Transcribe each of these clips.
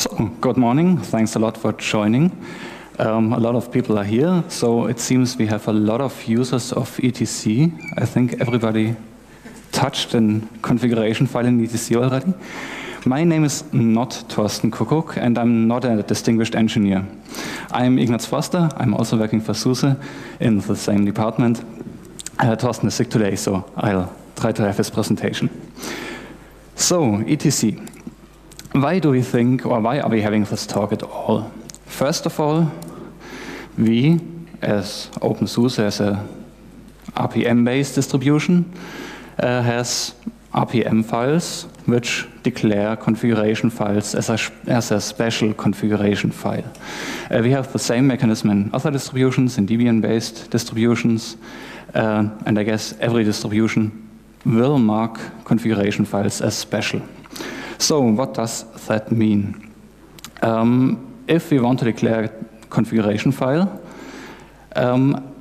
So, good morning. Thanks a lot for joining. Um, a lot of people are here, so it seems we have a lot of users of ETC. I think everybody touched a configuration file in ETC already. My name is not Thorsten Kuckuck, and I'm not a distinguished engineer. I'm Ignaz Forster. I'm also working for SUSE in the same department. Uh, Thorsten is sick today, so I'll try to have his presentation. So, ETC. Why do we think, or why are we having this talk at all? First of all, we, as OpenSUSE, as a RPM-based distribution, uh, has RPM files which declare configuration files as a, as a special configuration file. Uh, we have the same mechanism in other distributions, in Debian-based distributions, uh, and I guess every distribution will mark configuration files as special. So what does that mean? Um, if we want to declare a configuration file um,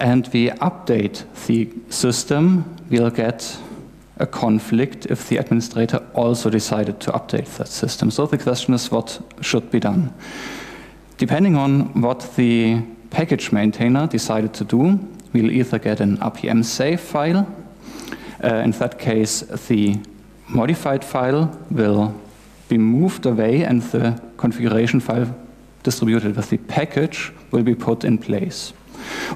and we update the system, we'll get a conflict if the administrator also decided to update that system. So the question is what should be done. Depending on what the package maintainer decided to do, we'll either get an RPM save file. Uh, in that case, the modified file will be moved away and the configuration file distributed with the package will be put in place.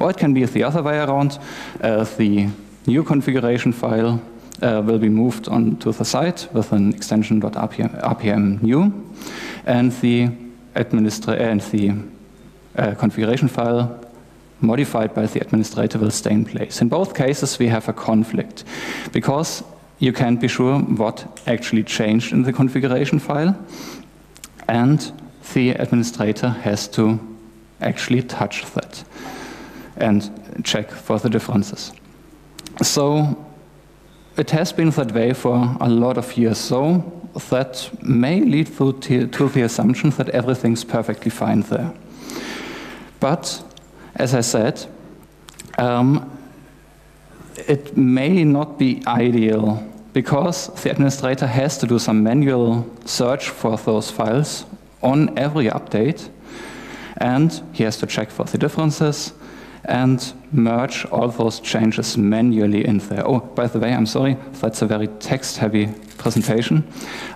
Or it can be the other way around. Uh, the new configuration file uh, will be moved onto the site with an extension .rpm, new, and the, and the uh, configuration file modified by the administrator will stay in place. In both cases, we have a conflict because you can't be sure what actually changed in the configuration file, and the administrator has to actually touch that and check for the differences. So it has been that way for a lot of years, so that may lead to, to the assumption that everything's perfectly fine there. But, as I said, um, it may not be ideal because the administrator has to do some manual search for those files on every update, and he has to check for the differences, and merge all those changes manually in there. Oh, by the way, I'm sorry, that's a very text-heavy presentation.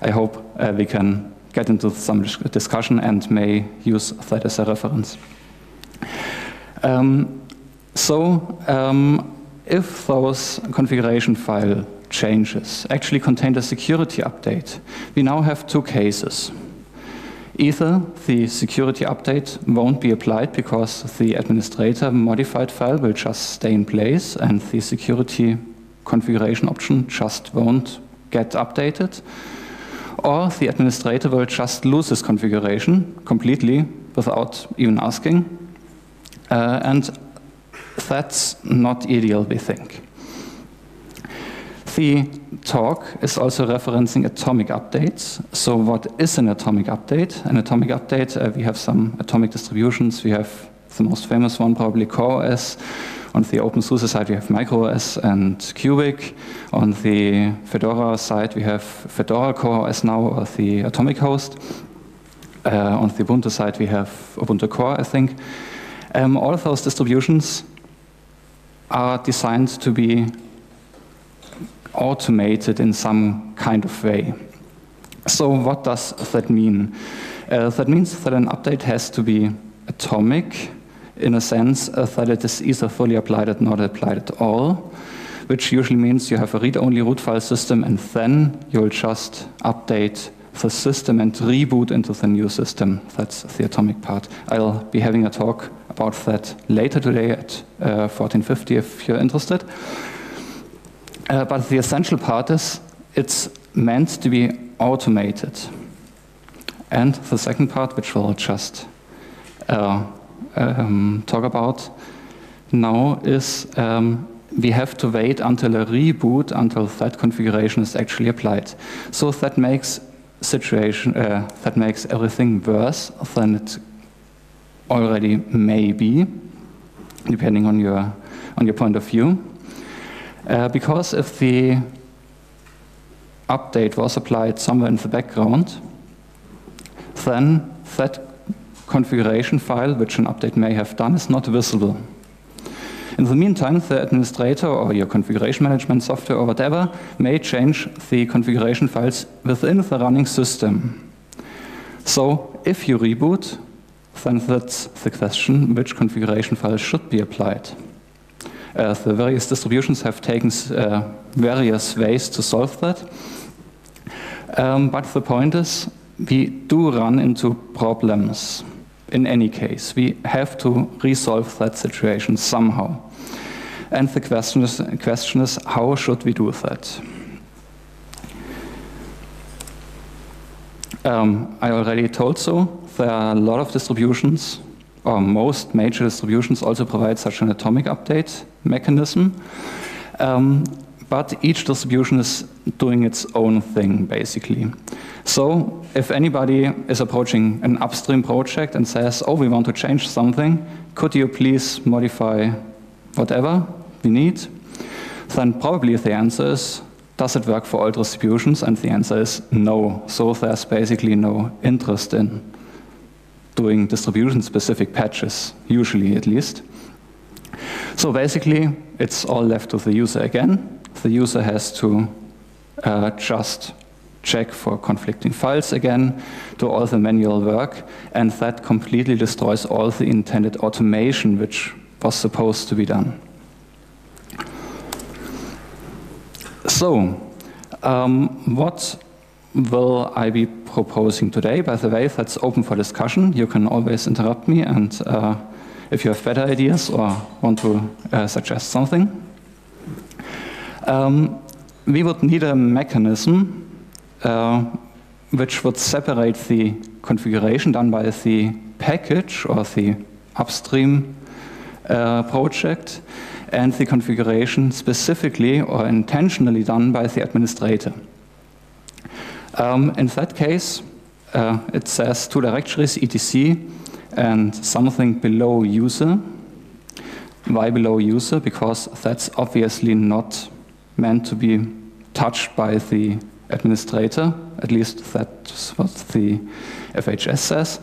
I hope uh, we can get into some discussion and may use that as a reference. Um, so, um, if those configuration file changes actually contain a security update, we now have two cases. Either the security update won't be applied because the administrator modified file will just stay in place and the security configuration option just won't get updated, or the administrator will just lose his configuration completely without even asking, uh, and that's not ideal, we think. The talk is also referencing atomic updates. So what is an atomic update? An atomic update, uh, we have some atomic distributions. We have the most famous one, probably CoreOS. On the OpenSUSE side, we have MicroOS and Kubic. On the Fedora side, we have Fedora CoreOS now, or the atomic host. Uh, on the Ubuntu side, we have Ubuntu Core, I think. Um, all of those distributions are designed to be automated in some kind of way. So what does that mean? Uh, that means that an update has to be atomic in a sense uh, that it is either fully applied or not applied at all, which usually means you have a read-only root file system and then you'll just update the system and reboot into the new system. That's the atomic part. I'll be having a talk about that later today at uh, 1450 if you're interested. Uh, but the essential part is it's meant to be automated. And the second part, which we'll just uh, um, talk about now, is um, we have to wait until a reboot until that configuration is actually applied. So that makes situation uh, that makes everything worse than it already may be, depending on your on your point of view. Uh, because if the update was applied somewhere in the background, then that configuration file, which an update may have done, is not visible. In the meantime, the administrator or your configuration management software or whatever may change the configuration files within the running system. So if you reboot, then that's the question, which configuration file should be applied. Uh, the various distributions have taken uh, various ways to solve that. Um, but the point is, we do run into problems in any case. We have to resolve that situation somehow. And the question is, question is how should we do that? Um, I already told so. There are a lot of distributions, or most major distributions also provide such an atomic update mechanism. Um, but each distribution is doing its own thing, basically. So if anybody is approaching an upstream project and says, oh, we want to change something, could you please modify whatever we need? Then probably the answer is, does it work for all distributions? And the answer is no. So there's basically no interest in doing distribution-specific patches, usually at least. So basically, it's all left to the user again. The user has to uh, just check for conflicting files again, do all the manual work, and that completely destroys all the intended automation which was supposed to be done. So, um, what will I be proposing today? By the way, that's open for discussion. You can always interrupt me, and uh, if you have better ideas or want to uh, suggest something. Um, we would need a mechanism uh, which would separate the configuration done by the package or the upstream uh, project and the configuration specifically or intentionally done by the administrator. Um, in that case, uh, it says two directories, etc, and something below user. Why below user? Because that's obviously not meant to be touched by the administrator. At least that's what the FHS says.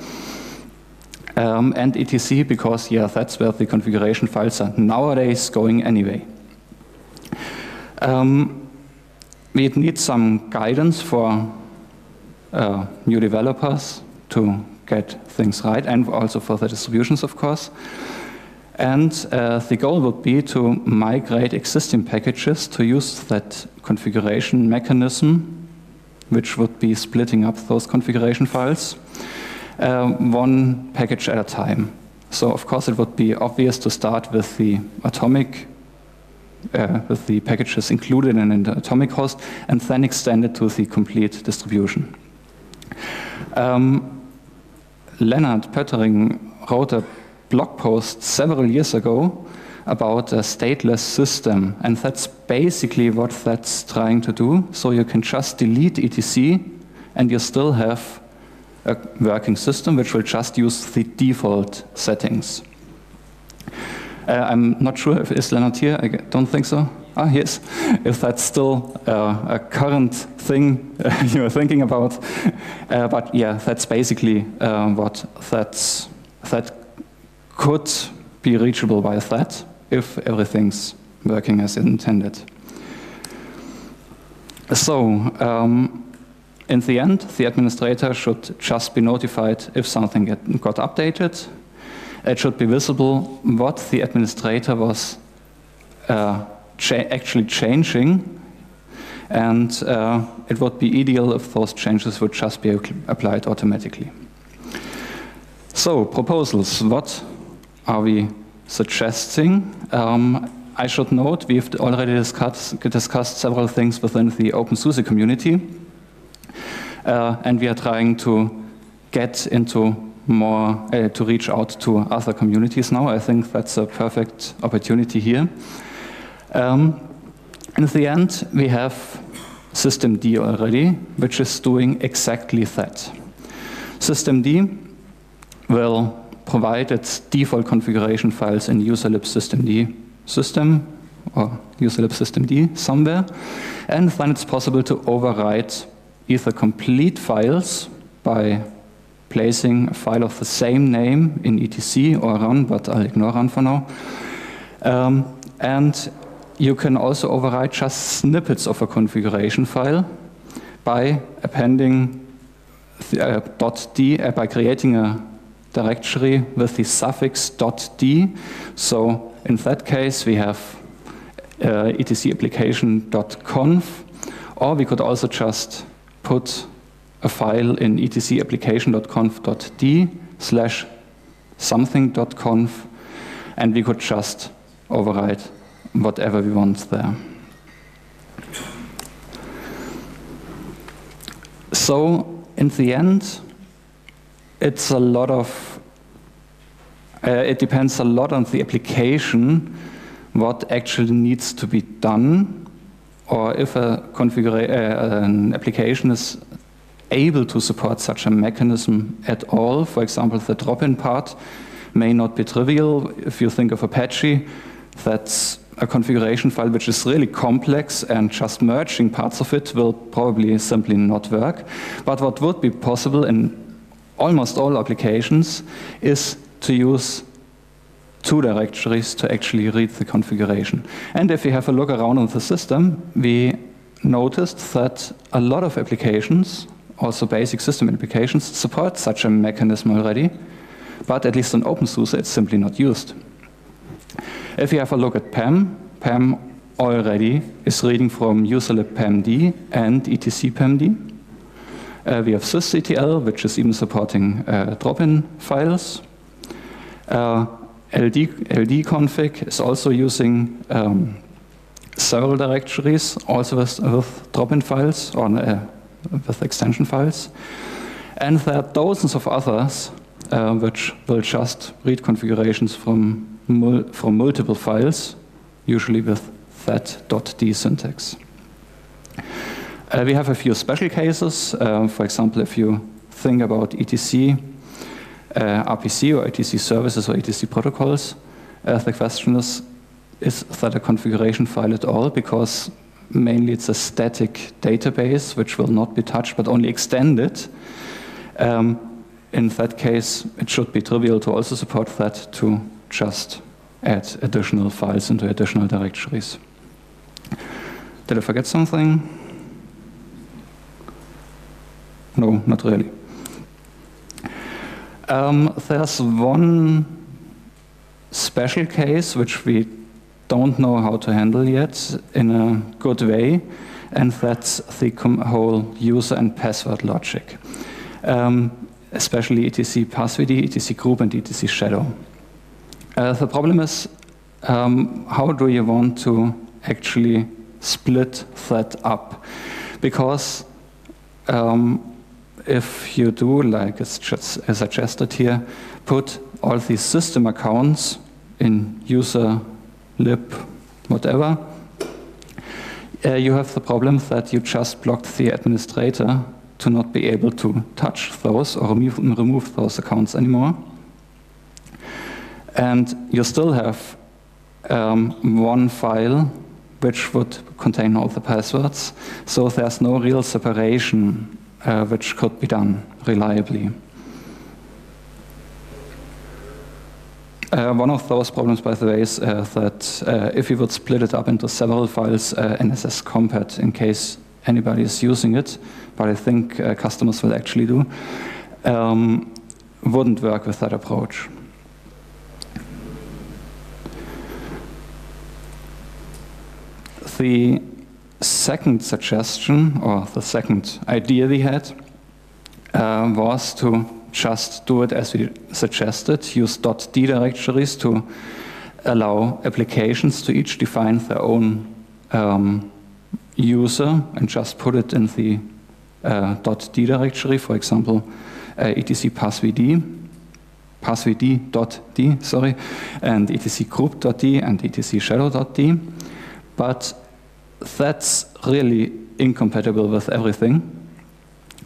Um, and etc because yeah, that's where the configuration files are nowadays going anyway. Um, we need some guidance for uh, new developers to get things right, and also for the distributions, of course. And uh, the goal would be to migrate existing packages to use that configuration mechanism, which would be splitting up those configuration files, uh, one package at a time. So of course it would be obvious to start with the atomic, uh, with the packages included in the atomic host, and then extend it to the complete distribution. Um, Lennart Poettering wrote a blog post several years ago about a stateless system, and that's basically what that's trying to do. So you can just delete etc, and you still have a working system which will just use the default settings. Uh, I'm not sure if is Lennart here. I don't think so. Ah, yes. If that's still uh, a current thing you're thinking about, uh, but yeah, that's basically uh, what that's that could be reachable by that if everything's working as intended. So, um, in the end, the administrator should just be notified if something get, got updated. It should be visible what the administrator was uh, cha actually changing, and uh, it would be ideal if those changes would just be applied automatically. So, proposals. What are we suggesting? Um, I should note we've already discussed, discussed several things within the OpenSUSE community, uh, and we are trying to get into more, uh, to reach out to other communities now. I think that's a perfect opportunity here. Um, in the end, we have systemd already, which is doing exactly that. systemd will provide its default configuration files in userlib systemd system or userlib systemd somewhere, and then it's possible to overwrite either complete files by placing a file of the same name in etc or run, but I'll ignore run for now. Um, and you can also override just snippets of a configuration file by appending uh, .d, uh, by creating a directory with the suffix .d. So in that case, we have uh, etc application.conf, or we could also just put a file in etc application.conf.d slash something.conf, and we could just override whatever we want there. So in the end, it's a lot of, uh, it depends a lot on the application, what actually needs to be done, or if a uh, an application is able to support such a mechanism at all. For example, the drop-in part may not be trivial. If you think of Apache, that's a configuration file which is really complex and just merging parts of it will probably simply not work. But what would be possible in almost all applications is to use two directories to actually read the configuration. And if we have a look around on the system, we noticed that a lot of applications, also basic system applications, support such a mechanism already, but at least on OpenSUSE it's simply not used. If you have a look at PAM, PAM already is reading from userlib PAMD and etc PAMD. Uh, we have sysctl, which is even supporting uh, drop-in files. Uh, LD, config is also using um, several directories, also with, with drop-in files or with extension files. And there are dozens of others uh, which will just read configurations from mul from multiple files, usually with that.d syntax. Uh, we have a few special cases. Uh, for example, if you think about etc, uh, RPC or etc services or etc protocols, uh, the question is, is that a configuration file at all? Because mainly it's a static database which will not be touched but only extended. Um, in that case, it should be trivial to also support that to just add additional files into additional directories. Did I forget something? No, not really. Um, there's one special case which we don't know how to handle yet in a good way, and that's the whole user and password logic, um, especially etc passwd, etc group, and etc shadow. Uh, the problem is, um, how do you want to actually split that up? Because um, if you do, like it's just suggested here, put all these system accounts in user lib whatever, uh, you have the problem that you just blocked the administrator to not be able to touch those or remove, those accounts anymore. And you still have um, one file which would contain all the passwords. So there's no real separation uh, which could be done reliably. Uh, one of those problems, by the way, is uh, that uh, if you would split it up into several files, uh, NSS Compat, in case anybody is using it, but I think uh, customers will actually do, um, wouldn't work with that approach. the second suggestion, or the second idea we had, uh, was to just do it as we suggested, use .d directories to allow applications to each define their own um, user and just put it in the uh, .d directory, for example, uh, etc passvd, passvd.d, sorry, and etc group.d and etc shadow.d. But that's really incompatible with everything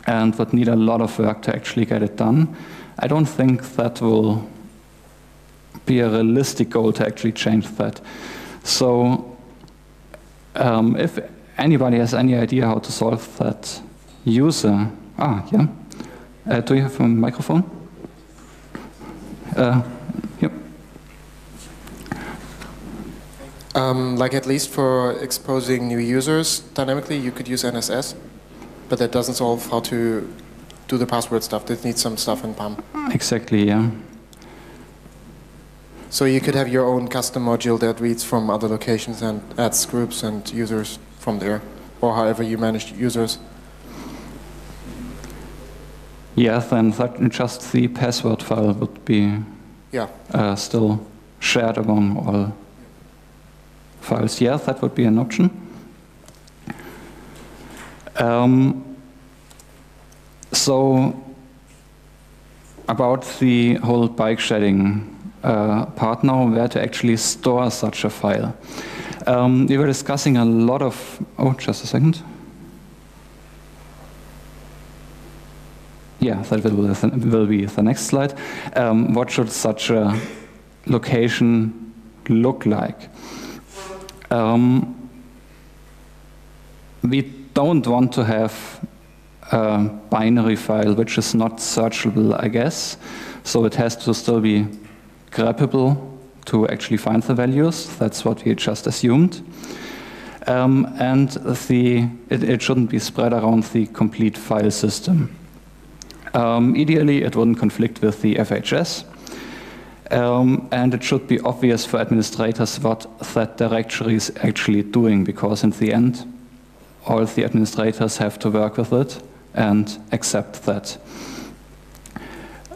and would need a lot of work to actually get it done. I don't think that will be a realistic goal to actually change that. So um, if anybody has any idea how to solve that user, ah, yeah? Uh, do you have a microphone? Uh, yep. Um, like at least for exposing new users dynamically, you could use NSS, but that doesn't solve how to do the password stuff. That needs some stuff in PAM. Exactly, yeah. So you could have your own custom module that reads from other locations and adds groups and users from there, or however you manage users. Yes, then that just the password file would be Yeah. uh, still shared among all files. Yes, that would be an option. Um, so about the whole bike shedding uh, part now, where to actually store such a file. Um, we were discussing a lot of, oh, just a second. Yeah, that will, be the next slide. Um, what should such a location look like? Um, we don't want to have a binary file which is not searchable, I guess. So it has to still be grabbable to actually find the values. That's what we just assumed. Um, and the, it, it shouldn't be spread around the complete file system. Um, ideally, it wouldn't conflict with the FHS. Um, and it should be obvious for administrators what that directory is actually doing, because in the end, all the administrators have to work with it and accept that.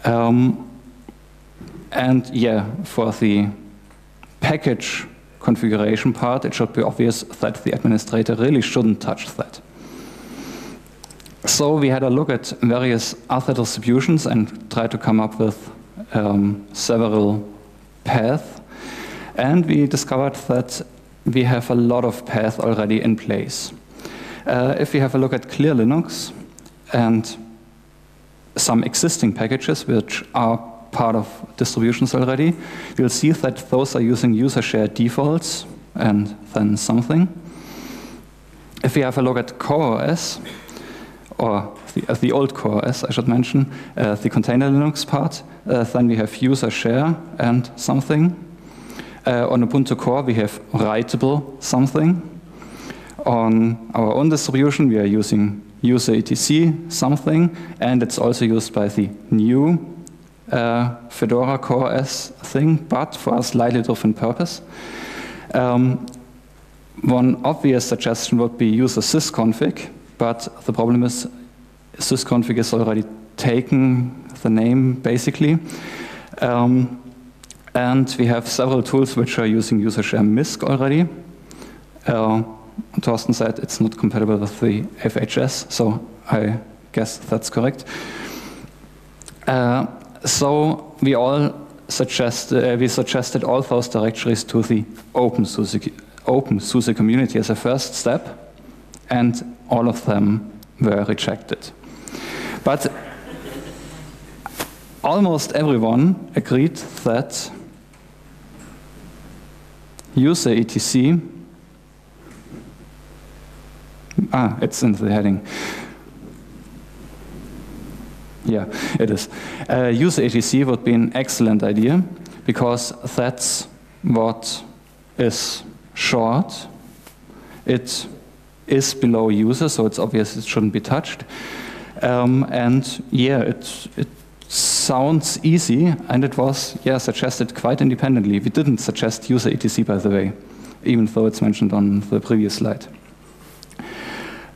Um, and yeah, for the package configuration part, it should be obvious that the administrator really shouldn't touch that. So we had a look at various other distributions and tried to come up with um, several paths. And we discovered that we have a lot of paths already in place. Uh, if we have a look at Clear Linux and some existing packages which are part of distributions already, you'll see that those are using user shared defaults and then something. If we have a look at CoreOS, or the, uh, the old CoreOS, I should mention, uh, the container Linux part, uh, then we have user share and something. Uh, on Ubuntu Core, we have writable something. On our own distribution, we are using user etc something, and it's also used by the new uh, Fedora CoreOS thing, but for a slightly different purpose. Um, one obvious suggestion would be use a sysconfig, but the problem is sysconfig is already taken the name basically. Um, and we have several tools which are using user share MISC already. Uh, Thorsten said it's not compatible with the FHS, so I guess that's correct. Uh, so we all suggest uh, we suggested all those directories to the open SUSE, open SUSE community as a first step, and all of them were rejected. But almost everyone agreed that user etc ah it's in the heading yeah it is uh, user etc would be an excellent idea because that's what is short it is below user, so it's obvious it shouldn't be touched. Um, and yeah, it, it sounds easy, and it was yeah suggested quite independently. We didn't suggest user etc, by the way, even though it's mentioned on the previous slide.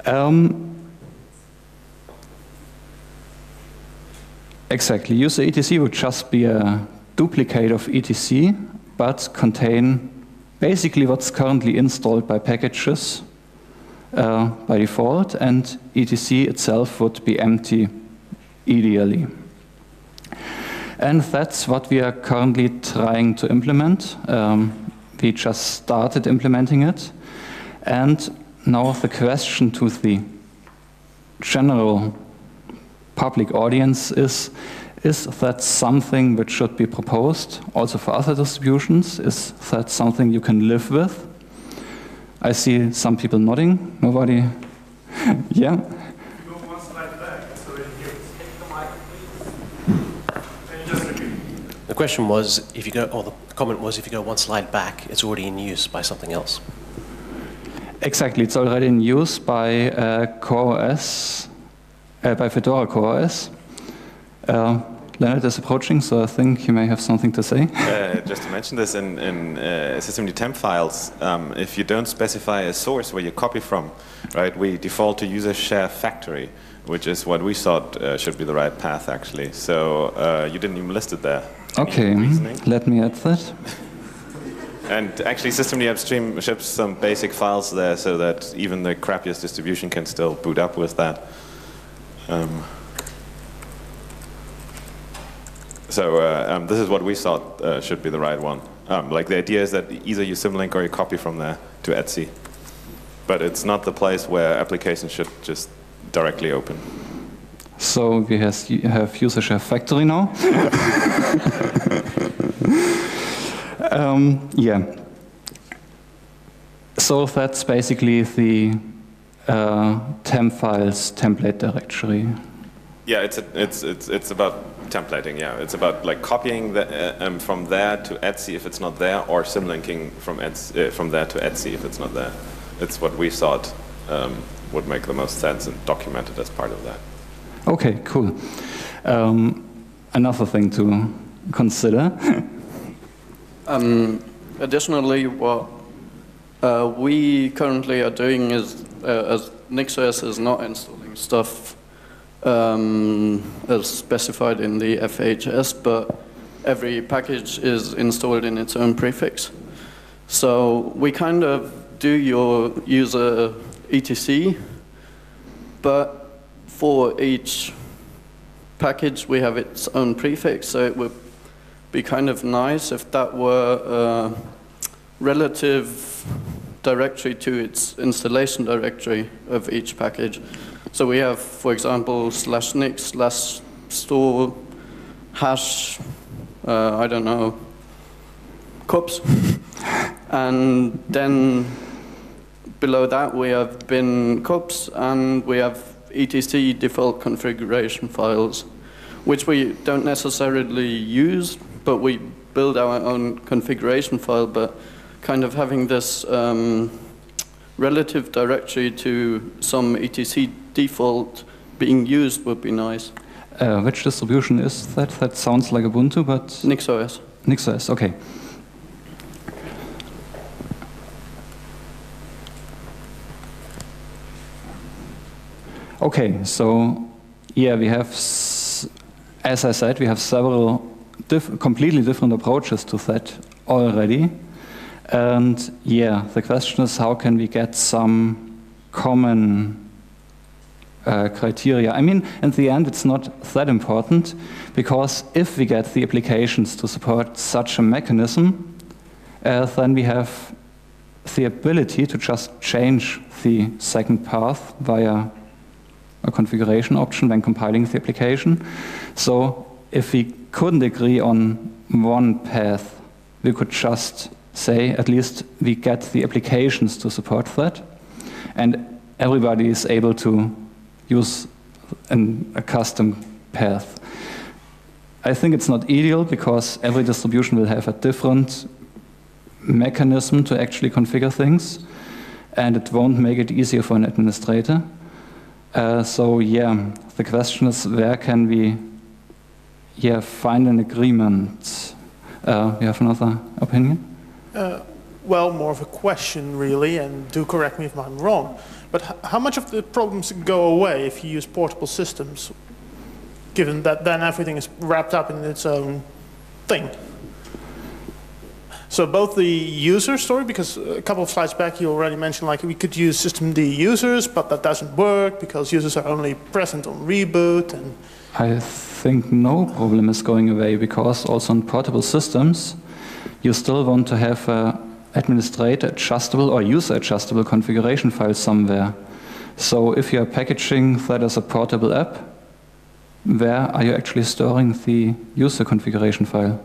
Um, exactly, user etc would just be a duplicate of etc, but contain basically what's currently installed by packages uh, by default, and etc itself would be empty ideally. And that's what we are currently trying to implement. Um, we just started implementing it. And now the question to the general public audience is, is that something which should be proposed also for other distributions? Is that something you can live with? I see some people nodding. Nobody? yeah? The question was, if you go, or the comment was, if you go one slide back, it's already in use by something else. Exactly, it's already in use by uh, CoreOS, uh, by Fedora CoreOS. Uh, Lennart is approaching, so I think he may have something to say. Uh, just to mention this, in, in uh, systemd temp files, um, if you don't specify a source where you copy from, right, we default to user share factory, which is what we thought uh, should be the right path, actually. So uh, you didn't even list it there. Okay, let me add that. And actually, systemd upstream ships some basic files there so that even the crappiest distribution can still boot up with that. Um, so uh, um, this is what we thought uh, should be the right one. Um, like the idea is that either you symlink or you copy from there to Etsy. But it's not the place where applications should just directly open. So we has, have user share factory now. um, yeah. So that's basically the uh, temp files template directory. Yeah, it's, a, it's, it's, it's about templating, yeah. It's about like copying the, uh, um, from there to Etsy if it's not there, or symlinking from, Etsy, uh, from there to Etsy if it's not there. It's what we thought um, would make the most sense and documented as part of that. Okay, cool. Um, another thing to consider. um, additionally, what uh, we currently are doing is, uh, as NixOS is not installing stuff um, as specified in the FHS, but every package is installed in its own prefix. So we kind of do your user etc, but for each package, we have its own prefix, so it would be kind of nice if that were a relative directory to its installation directory of each package. So we have, for example, slash nix, slash store, hash, uh, I don't know, cups. and then below that we have bin cups and we have etc default configuration files, which we don't necessarily use, but we build our own configuration file, but kind of having this um, relative directory to some etc default being used would be nice. Uh, which distribution is that? That sounds like Ubuntu, but... NixOS. NixOS, okay. Okay, so yeah, we have, as I said, we have several diff completely different approaches to that already. And yeah, the question is how can we get some common uh, criteria? I mean, in the end, it's not that important because if we get the applications to support such a mechanism, uh, then we have the ability to just change the second path via a configuration option when compiling the application. So if we couldn't agree on one path, we could just say at least we get the applications to support that. And everybody is able to use an, a custom path. I think it's not ideal because every distribution will have a different mechanism to actually configure things and it won't make it easier for an administrator. Uh, so yeah, the question is where can we yeah, find an agreement? Uh, you have another opinion? Uh, well, more of a question really, and do correct me if I'm wrong. But how much of the problems go away if you use portable systems, given that then everything is wrapped up in its own thing? So both the user story, because a couple of slides back you already mentioned like we could use systemd users, but that doesn't work because users are only present on reboot. And I think no problem is going away because also on portable systems, you still want to have a administrator adjustable or user adjustable configuration file somewhere. So if you're packaging that as a portable app, where are you actually storing the user configuration file?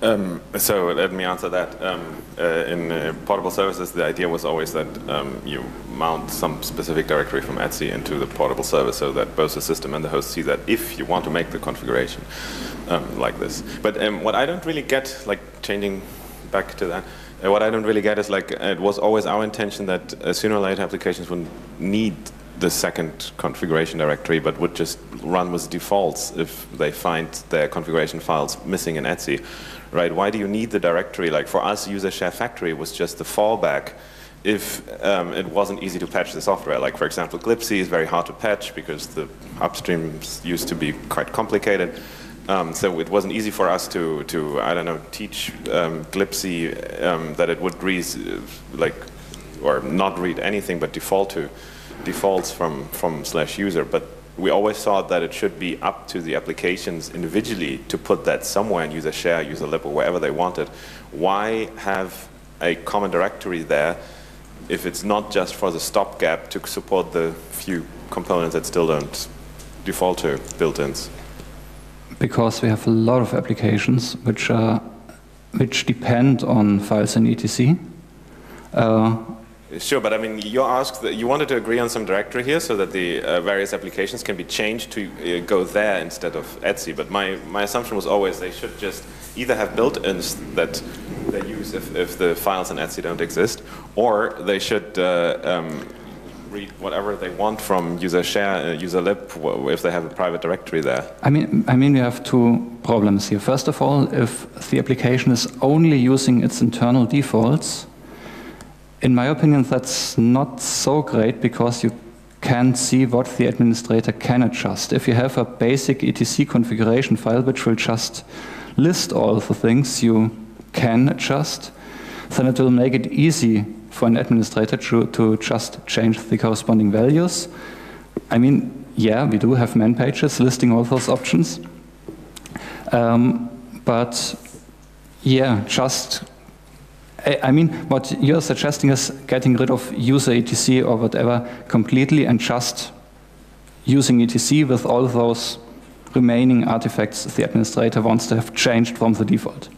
Um, so let me answer that. Um, uh, in uh, portable services, the idea was always that um, you mount some specific directory from Etsy into the portable service so that both the system and the host see that if you want to make the configuration um, like this. But um, what I don't really get, like changing back to that, uh, what I don't really get is like it was always our intention that uh, sooner or later applications would need the second configuration directory, but would just run with defaults if they find their configuration files missing in Etsy, right? Why do you need the directory? Like for us, user share factory was just the fallback if um, it wasn't easy to patch the software. Like for example, glibc is very hard to patch because the upstreams used to be quite complicated. Um, so it wasn't easy for us to, to I don't know, teach um, glibc um, that it would read, like, or not read anything but default to defaults from, from slash user, but we always thought that it should be up to the applications individually to put that somewhere in user share, user lib, or wherever they wanted. Why have a common directory there if it's not just for the stopgap to support the few components that still don't default to built-ins? Because we have a lot of applications which, which depend on files in etc. Uh, Sure, but I mean, you asked that you wanted to agree on some directory here so that the uh, various applications can be changed to uh, go there instead of Etsy. But my, my assumption was always they should just either have built-ins that they use if, if the files in Etsy don't exist, or they should uh, um, read whatever they want from user share, uh, user lib, if they have a private directory there. I mean, I mean, we have two problems here. First of all, if the application is only using its internal defaults, in my opinion, that's not so great because you can't see what the administrator can adjust. If you have a basic etc configuration file which will just list all the things you can adjust, then it will make it easy for an administrator to, to just change the corresponding values. I mean, yeah, we do have man pages listing all those options. Um, but yeah, just I mean, what you're suggesting is getting rid of user etc or whatever completely and just using etc with all those remaining artifacts the administrator wants to have changed from the default.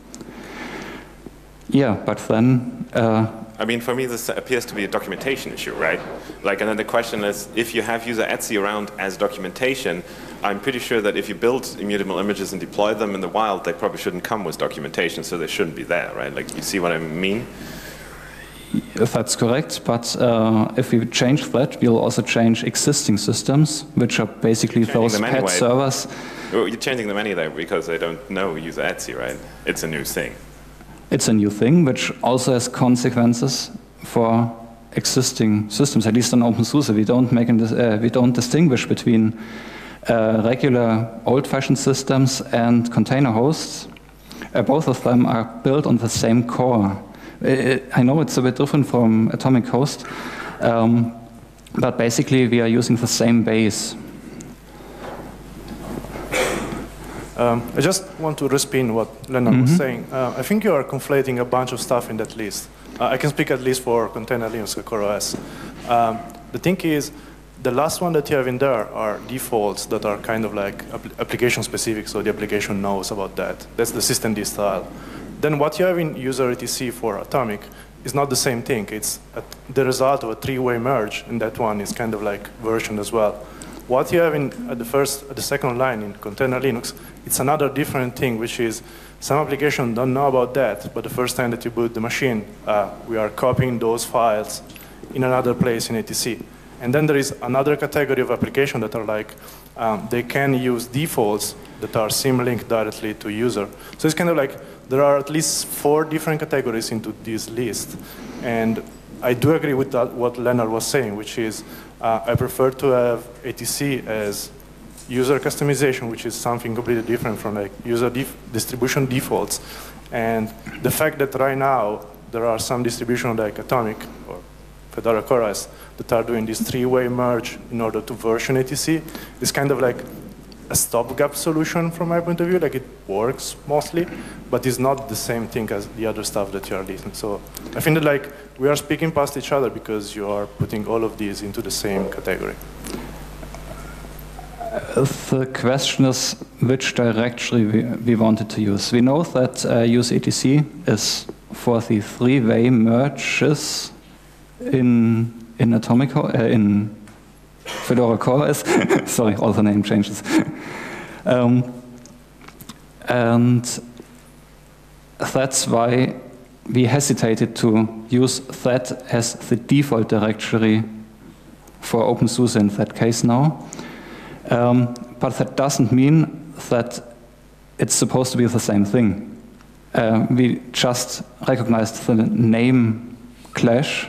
Yeah, but then... Uh, I mean, for me, this appears to be a documentation issue, right? Like, and then the question is, if you have user Etsy around as documentation, I'm pretty sure that if you build immutable images and deploy them in the wild, they probably shouldn't come with documentation, so they shouldn't be there, right? Like, you see what I mean? If that's correct, but uh, if we change that, we'll also change existing systems, which are basically those pet anyway. servers. Well, you're changing them anyway because they don't know user Etsy, right? It's a new thing. It's a new thing, which also has consequences for existing systems. At least on OpenSUSE, we don't make uh, we don't distinguish between uh, regular old-fashioned systems and container hosts. Uh, both of them are built on the same core. I know it's a bit different from atomic host, um, but basically we are using the same base. Um, I just want to respin what Lennart mm -hmm. was mm-hmm. saying. Uh, I think you are conflating a bunch of stuff in that list. Uh, I can speak at least for container Linux CoreOS. Um, the thing is, the last one that you have in there are defaults that are kind of like application specific, so the application knows about that. That's the systemd style. Then what you have in user etc for atomic is not the same thing. It's a, the result of a three-way merge, and that one is kind of like version as well. What you have in at the first, at the second line in container Linux, it's another different thing, which is some applications don't know about that, but the first time that you boot the machine, uh, we are copying those files in another place in etc. And then there is another category of application that are like, um, they can use defaults that are symlinked directly to user. So it's kind of like, there are at least four different categories into this list. And I do agree with that, what Lennart was saying, which is, uh, I prefer to have ATC as user customization, which is something completely different from like user distribution defaults. And the fact that right now there are some distribution like Atomic or Fedora CoreOS that are doing this three-way merge in order to version etc is kind of like a stopgap solution from my point of view. Like it works mostly, but it's not the same thing as the other stuff that you are listing. So I think that like we are speaking past each other because you are putting all of these into the same category. The question is which directory we, we wanted to use. We know that uh, use etc is for the three-way merges in in Atomic uh, in Fedora CoreOS. Sorry, all the name changes. um, and that's why we hesitated to use that as the default directory for OpenSUSE in that case now. Um, but that doesn't mean that it's supposed to be the same thing. Uh, we just recognized the name clash,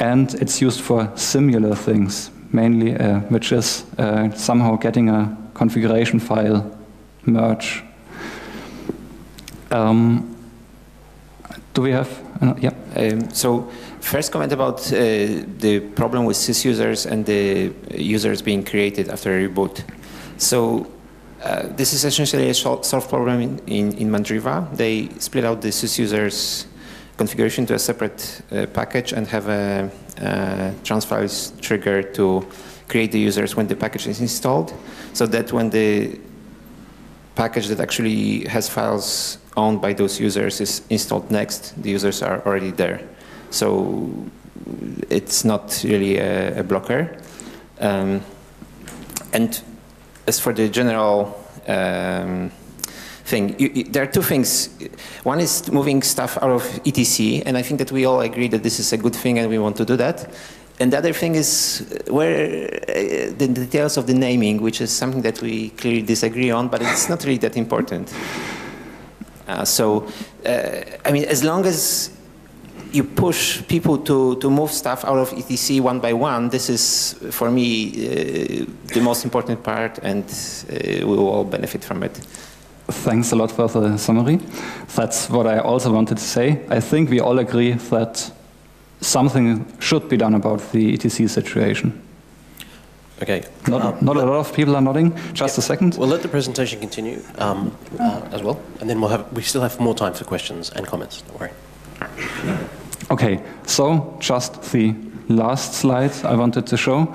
and it's used for similar things, mainly, uh, which is uh, somehow getting a configuration file merge. Um, do we have? Uh, yeah. Um, so, first comment about uh, the problem with sys users and the users being created after a reboot. So, uh, this is essentially a solved problem in, in, in, Mandriva. They split out the sys users configuration to a separate uh, package and have a, a transfiles trigger to create the users when the package is installed, so that when the package that actually has files owned by those users is installed next, the users are already there. So it's not really a, a blocker. Um, and as for the general um, thing, you, you, there are two things. One is moving stuff out of ETC, and I think that we all agree that this is a good thing and we want to do that. And the other thing is where uh, the details of the naming, which is something that we clearly disagree on, but it's not really that important. Uh, so, uh, I mean, as long as you push people to, to move stuff out of ETC one by one, this is, for me, uh, the most important part, and uh, we will all benefit from it. Thanks a lot for the summary. That's what I also wanted to say. I think we all agree that something should be done about the ETC situation. Okay. Not, um, not a lot of people are nodding. Just yeah, a second. We'll let the presentation continue um, uh, as well, and then we'll have we still have more time for questions and comments. Don't worry. Okay. So just the last slide I wanted to show.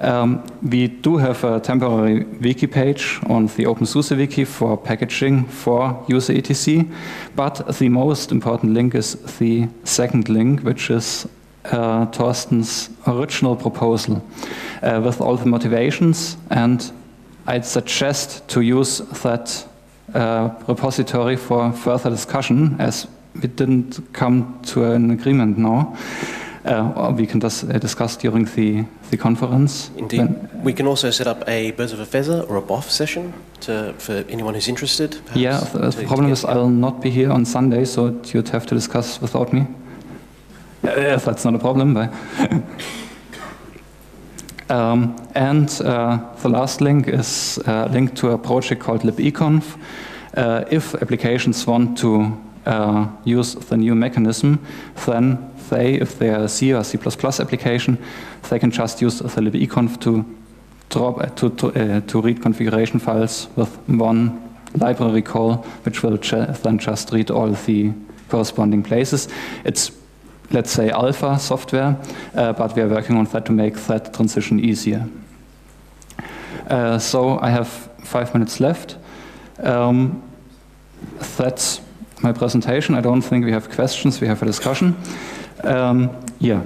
Um, we do have a temporary wiki page on the OpenSUSE wiki for packaging for user etc, but the most important link is the second link, which is uh, Thorsten's original proposal uh, with all the motivations, and I'd suggest to use that uh, repository for further discussion as we didn't come to an agreement now. Uh, we can just uh, discuss during the, the conference. Indeed. We can also set up a Birds of a Feather or a BOF session to, for anyone who's interested. Yeah, the, the problem is I'll not be here on Sunday, so you'd have to discuss without me. Uh, that's not a problem. But um, and uh, the last link is a link to a project called libeconf. Uh, if applications want to uh, use the new mechanism, then they, if they are a C or C++ application, they can just use the libeconf to drop uh, to to, uh, to read configuration files with one library call, which will then just read all the corresponding places. It's let's say alpha software, uh, but we are working on that to make that transition easier. Uh, so I have five minutes left. Um, that's my presentation. I don't think we have questions. We have a discussion. Um, yeah.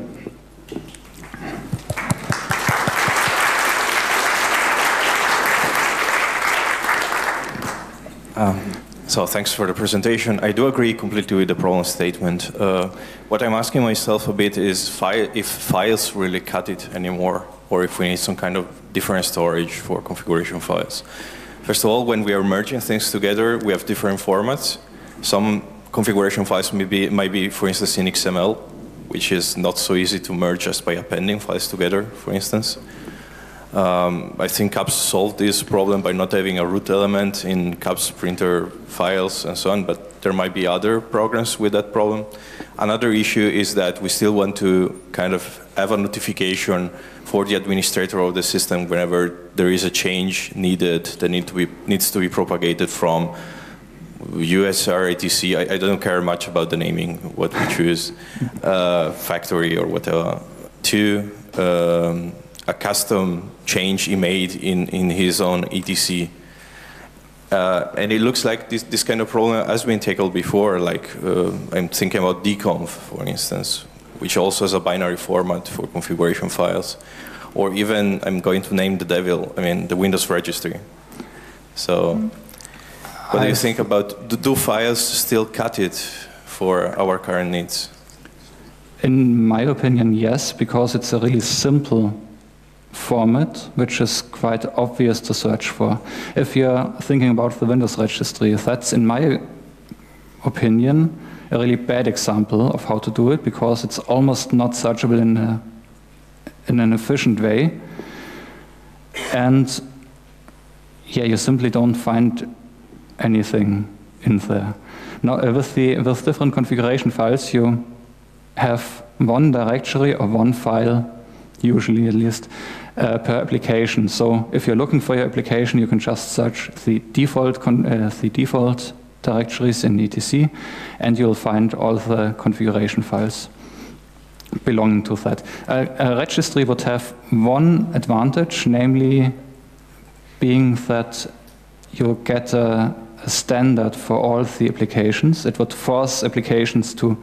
Um, so thanks for the presentation. I do agree completely with the problem statement. Uh, what I'm asking myself a bit is fi if files really cut it anymore, or if we need some kind of different storage for configuration files. First of all, when we are merging things together, we have different formats. Some configuration files may be, might be for instance, in XML, which is not so easy to merge just by appending files together, for instance. Um, I think CUPS solved this problem by not having a root element in CUPS printer files and so on, but there might be other programs with that problem. Another issue is that we still want to kind of have a notification for the administrator of the system whenever there is a change needed that need to be, needs to be propagated from USR, ETC, I, I, don't care much about the naming, what we choose, uh, factory or whatever, to um, a custom change he made in, in his own etc. Uh, and it looks like this, this kind of problem has been tackled before, like uh, I'm thinking about dconf, for instance, which also has a binary format for configuration files. Or even, I'm going to name the devil, I mean, the Windows registry. So, what do you think about, do, do files still cut it for our current needs? In my opinion, yes, because it's a really simple format, which is quite obvious to search for. If you're thinking about the Windows registry, that's, in my opinion, a really bad example of how to do it because it's almost not searchable in, a, in an efficient way. And yeah, you simply don't find anything in there. Now, with, the, with different configuration files, you have one directory or one file, usually at least, uh, per application. So if you're looking for your application, you can just search the default, uh, the default directories in etc, and you'll find all the configuration files belonging to that. A registry would have one advantage, namely being that you get a, a, standard for all the applications. It would force applications to,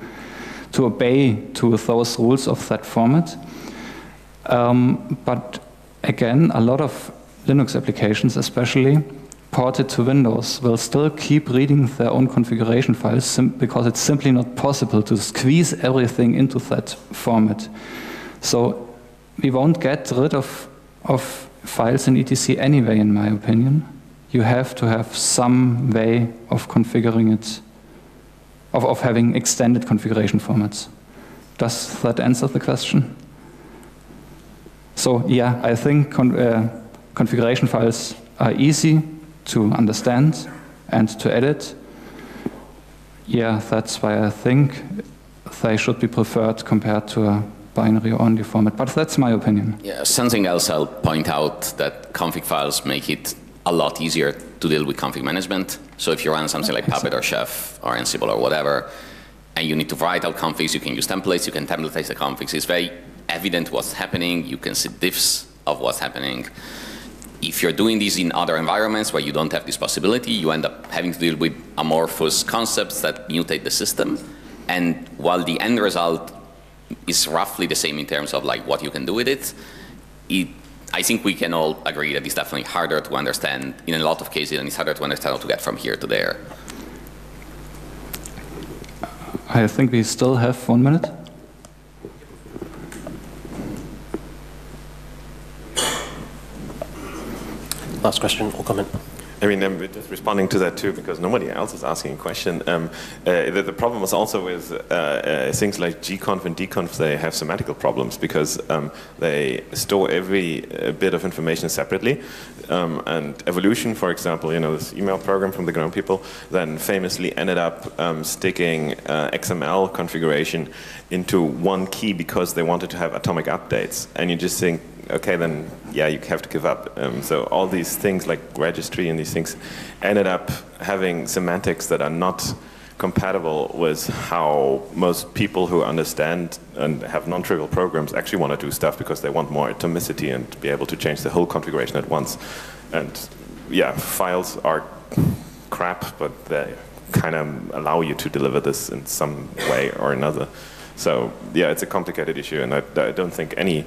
to obey to those rules of that format. Um, but again, a lot of Linux applications, especially ported to Windows, will still keep reading their own configuration files because it's simply not possible to squeeze everything into that format. So we won't get rid of, of files in etc anyway, in my opinion. You have to have some way of configuring it, of, of having extended configuration formats. Does that answer the question? So yeah, I think con uh, configuration files are easy to understand and to edit. Yeah, that's why I think they should be preferred compared to a binary only format, but that's my opinion. Yeah, something else I'll point out that config files make it a lot easier to deal with config management. So if you run something like Puppet or Chef or Ansible or whatever, and you need to write out configs, you can use templates, you can templatize the configs. It's very evident what's happening. You can see diffs of what's happening. If you're doing this in other environments where you don't have this possibility, you end up having to deal with amorphous concepts that mutate the system. And while the end result is roughly the same in terms of like what you can do with it, it I think we can all agree that it's definitely harder to understand in a lot of cases, and it's harder to understand how to get from here to there. I think we still have one minute. Last question or comment? I mean, I'm just responding to that too because nobody else is asking a question. Um, uh, the, the, problem is also with uh, uh, things like gconf and dconf, they have semantical problems because um, they store every uh, bit of information separately. Um, and evolution, for example, you know, this email program from the GNOME people, then famously ended up um, sticking uh, XML configuration into one key because they wanted to have atomic updates. And you just think, okay, then yeah, you have to give up. Um, so all these things like registry and these things ended up having semantics that are not compatible with how most people who understand and have non-trivial programs actually want to do stuff because they want more atomicity and be able to change the whole configuration at once. And yeah, files are crap, but they kind of allow you to deliver this in some way or another. So yeah, it's a complicated issue, and I, I don't think any.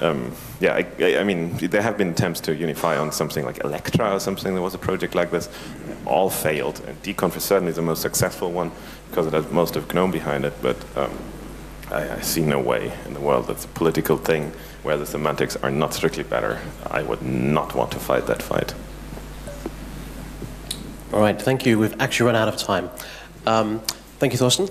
Um, yeah, I, I, mean, there have been attempts to unify on something like Elektra or something. There was a project like this, all failed. And dconf is certainly the most successful one because it has most of GNOME behind it. But um, I, I see no way in the world that's a political thing where the semantics are not strictly better. I would not want to fight that fight. All right, thank you. We've actually run out of time. Um, thank you, Thorsten.